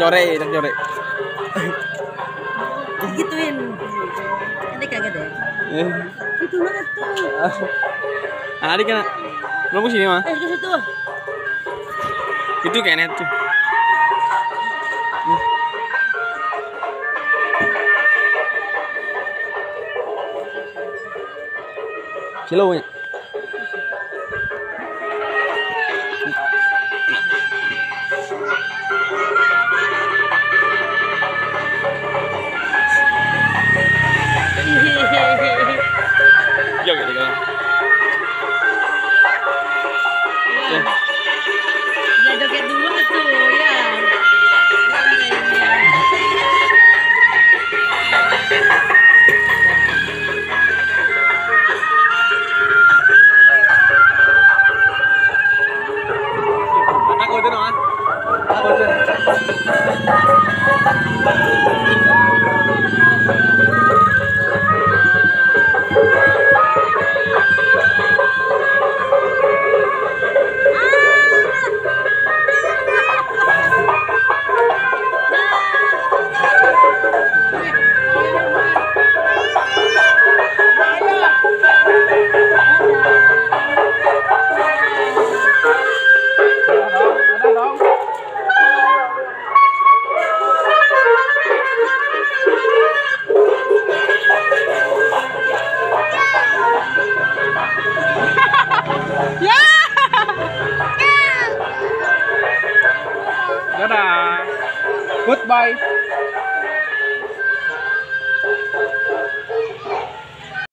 Core, tak core. Gituin. Nanti kaget ya. Itu banget tuh. Ah, adik kan. Belum sini mah. Eh, ke situ. Itu kayaknya tuh. Kilonya. Joget Ya joget dulu tuh ya. Aku itu nih, aku itu. Goodbye!